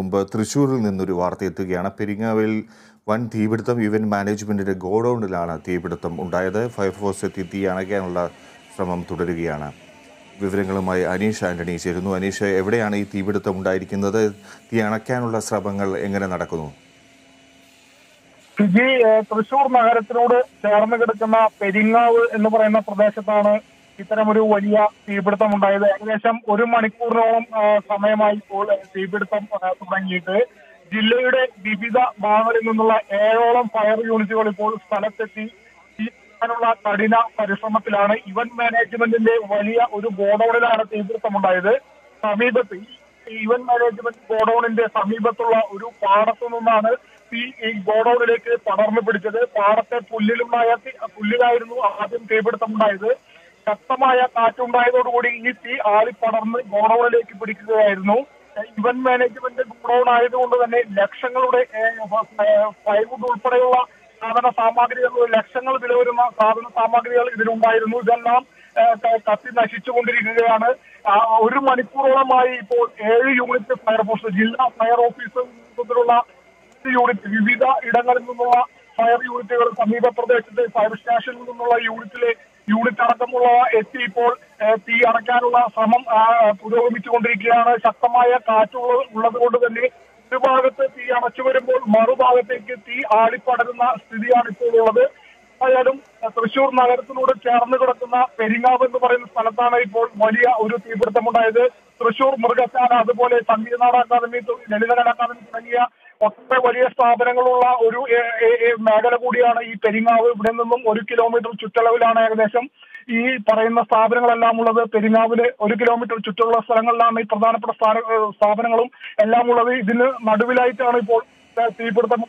മുമ്പ് തൃശ്ശൂരിൽ നിന്നൊരു വാർത്ത എത്തുകയാണ്. പെരിങ്ങാവിൽ വൻ തീപിടുത്തം ഇവന്റ് മാനേജ്മെന്റിന്റെ ഗോഡൗണിലാണ് തീപിടുത്തം ഉണ്ടായത്. ഫയർഫോഴ്സ് എത്തി തീ അണയ്ക്കാനുള്ള ശ്രമം തുടരുകയാണ്. വിവരങ്ങളുമായി അനീഷ് ആന്റണി ചേരുന്നു. അനീഷ് എവിടെയാണ് ഈ തീപിടുത്തം ഉണ്ടായിരിക്കുന്നത്? തീ അണയ്ക്കാനുള്ള ശ്രമങ്ങൾ എങ്ങനെ നടക്കുന്നു? തൃശൂർ നഗരത്തിനോട് ചേർന്ന് കിടക്കുന്ന പെരിങ്ങാവ് എന്ന് പറയുന്ന പ്രദേശത്താണ് ഇത്തരമൊരു വലിയ തീപിടുത്തം ഉണ്ടായത് ഏകദേശം ഒരു മണിക്കൂറിനോളം സമയമായി ഇപ്പോൾ തീപിടുത്തം തുടങ്ങിയിട്ട്. ജില്ലയുടെ വിവിധ ഭാഗങ്ങളിൽ നിന്നുള്ള ഏഴോളം ഫയർ യൂണിറ്റുകൾ ഇപ്പോൾ സ്ഥലത്തെത്തി തീർക്കാനുള്ള കഠിന പരിശ്രമത്തിലാണ് ഇവന്റ് മാനേജ്മെന്റിന്റെ വലിയ ഒരു ഗോഡൌണിലാണ് തീപിടുത്തം ഉണ്ടായത് സമീപത്ത് ഈ ഇവന്റ് മാനേജ്മെന്റ് ഗോഡൌണിന്റെ സമീപത്തുള്ള ഒരു പാടത്തു നിന്നാണ് തീ ഈ ഗോഡൌണിലേക്ക് പടർന്നു പിടിച്ചത്. പാടത്തെ പുല്ലിലുണ്ടായ പുല്ലിലായിരുന്നു ആദ്യം തീപിടുത്തം ഉണ്ടായത് ശക്തമായ കാറ്റുണ്ടായതോടുകൂടി ഈ തീ ആളിപ്പടർന്ന് ഗോഡൌണിലേക്ക് പിടിക്കുകയായിരുന്നു. ഇവന്റ് മാനേജ്മെന്റ് ഗോഡൌൺ ആയതുകൊണ്ട് തന്നെ ലക്ഷങ്ങളുടെ പ്ലൈവുഡ് ഉൾപ്പെടെയുള്ള സാധന സാമഗ്രികൾ ലക്ഷങ്ങൾ വില വരുന്ന സാധന സാമഗ്രികൾ ഇതിലുണ്ടായിരുന്നു. ഇതെല്ലാം കത്തി നശിച്ചുകൊണ്ടിരിക്കുകയാണ്. ഒരു മണിക്കൂറോളമായി ഇപ്പോൾ ഏഴ് യൂണിറ്റ് ഫയർഫോഴ്സ് ജില്ലാ ഫയർ ഓഫീസിലുള്ള യൂണിറ്റ് വിവിധ ഇടങ്ങളിൽ നിന്നുള്ള ഫയർ യൂണിറ്റുകൾ സമീപ പ്രദേശത്തെ ഫയർ സ്റ്റേഷനിൽ നിന്നുള്ള യൂണിറ്റിലെ യൂണിറ്റ് അടക്കമുള്ളവ എത്തി ഇപ്പോൾ തീ അടയ്ക്കാനുള്ള ശ്രമം പുരോഗമിച്ചുകൊണ്ടിരിക്കുകയാണ്. ശക്തമായ കാറ്റുള്ള ഉള്ളത് കൊണ്ട് തന്നെ ഒരു ഭാഗത്ത് തീ അടച്ചു വരുമ്പോൾ മറുഭാഗത്തേക്ക് തീ ആളിപ്പടരുന്ന സ്ഥിതിയാണ് ഇപ്പോൾ ഉള്ളത്. ആയാലും തൃശൂർ നഗരത്തിനോട് ചേർന്ന് കിടക്കുന്ന പെരിങ്ങാവ് എന്ന് പറയുന്ന സ്ഥലത്താണ് ഇപ്പോൾ വലിയ ഒരു തീപിടുത്തമുണ്ടായത്. തൃശൂർ മൃഗശാല അതുപോലെ സംഗീതനാട അക്കാദമി ലളിതകലാ അക്കാദമി തുടങ്ങിയ ഒട്ടേറെ വലിയ സ്ഥാപനങ്ങളുള്ള ഒരു മേഖല കൂടിയാണ് ഈ പെരിങ്ങാവ്. ഇവിടെ നിന്നും ഒരു കിലോമീറ്റർ ചുറ്റളവിലാണ് ഏകദേശം ഈ പറയുന്ന സ്ഥാപനങ്ങളെല്ലാം ഉള്ളത്. പെരിങ്ങാവിൽ ഒരു കിലോമീറ്റർ ചുറ്റുള്ള സ്ഥലങ്ങളിലാണ് ഈ പ്രധാനപ്പെട്ട സ്ഥാപനങ്ങളും എല്ലാം ഉള്ളത്. ഇതിന് നടുവിലായിട്ടാണ് ഇപ്പോൾ തീപിടുത്തം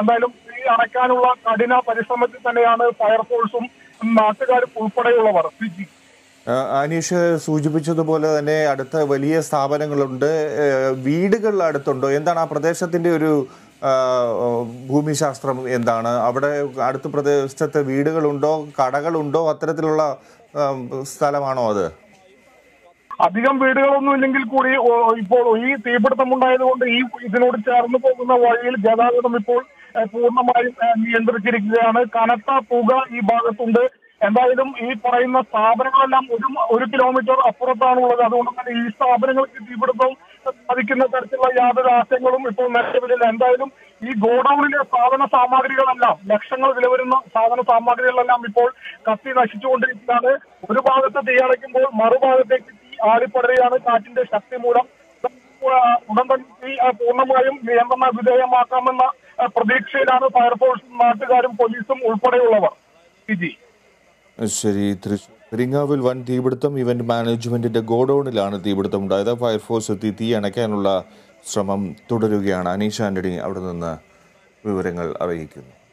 എന്തായാലും തീ അണയ്ക്കാനുള്ള കഠിന പരിശ്രമത്തിൽ തന്നെയാണ് ഫയർഫോഴ്സും നാട്ടുകാരും ഉൾപ്പെടെയുള്ളവർ. അനീഷ് സൂചിപ്പിച്ചതുപോലെ തന്നെ അടുത്ത വലിയ സ്ഥാപനങ്ങളുണ്ട്. വീടുകൾ അടുത്തുണ്ടോ? എന്താണ് ആ പ്രദേശത്തിന്റെ ഒരു ഭൂമിശാസ്ത്രം എന്താണ്? അവിടെ അടുത്ത പ്രദേശത്തെ വീടുകളുണ്ടോ? കടകളുണ്ടോ? അത്തരത്തിലുള്ള സ്ഥലമാണോ അത്? അധികം വീടുകളൊന്നും ഇല്ലെങ്കിൽ കൂടി ഇപ്പോൾ ഈ തീപിടുത്തം ഉണ്ടായതുകൊണ്ട് ഈ ഇതിനോട് ചേർന്ന് പോകുന്ന വഴിയിൽ ഗതാഗതം ഇപ്പോൾ പൂർണമായും നിയന്ത്രിച്ചിരിക്കുകയാണ്. കനത്ത പുക ഈ ഭാഗത്തുണ്ട്. എന്തായാലും ഈ പറയുന്ന സ്ഥാപനങ്ങളെല്ലാം ഒരു ഒരു കിലോമീറ്റർ അപ്പുറത്താണുള്ളത്. അതുകൊണ്ട് തന്നെ ഈ സ്ഥാപനങ്ങൾക്ക് തീപിടുത്തം സാധിക്കുന്ന തരത്തിലുള്ള യാതൊരു ആശയങ്ങളും ഇപ്പോൾ നിലവിലില്ല. എന്തായാലും ഈ ഗോഡൌണിലെ സാധന സാമഗ്രികളെല്ലാം ലക്ഷങ്ങൾ വില വരുന്ന സാധന സാമഗ്രികളെല്ലാം ഇപ്പോൾ കത്തി നശിച്ചുകൊണ്ടിരിക്കുകയാണ്. ഒരു ഭാഗത്ത് തീയടയ്ക്കുമ്പോൾ മറുഭാഗത്തേക്ക് തീ ആളിപ്പടരുകയാണ്. കാറ്റിന്റെ ശക്തി മൂലം ഉടൻ തന്നെ തീ പൂർണമായും നിയന്ത്രണ വിധേയമാക്കാമെന്ന പ്രതീക്ഷയിലാണ് ഫയർഫോഴ്സും നാട്ടുകാരും പോലീസും ഉൾപ്പെടെയുള്ളവർ. വിജി. ശരി തൃശ്ശൂർ പെരിങ്ങാവിൽ വൻ തീപിടുത്തം ഇവന്റ് മാനേജ്മെന്റിന്റെ ഗോഡൌണിലാണ് തീപിടുത്തം ഉണ്ടായത്. ഫയർഫോഴ്സ് എത്തി തീ അണയ്ക്കാനുള്ള ശ്രമം തുടരുകയാണ്. അനീഷ് ആന്റണി അവിടെ നിന്ന് വിവരങ്ങൾ അറിയിക്കുന്നു.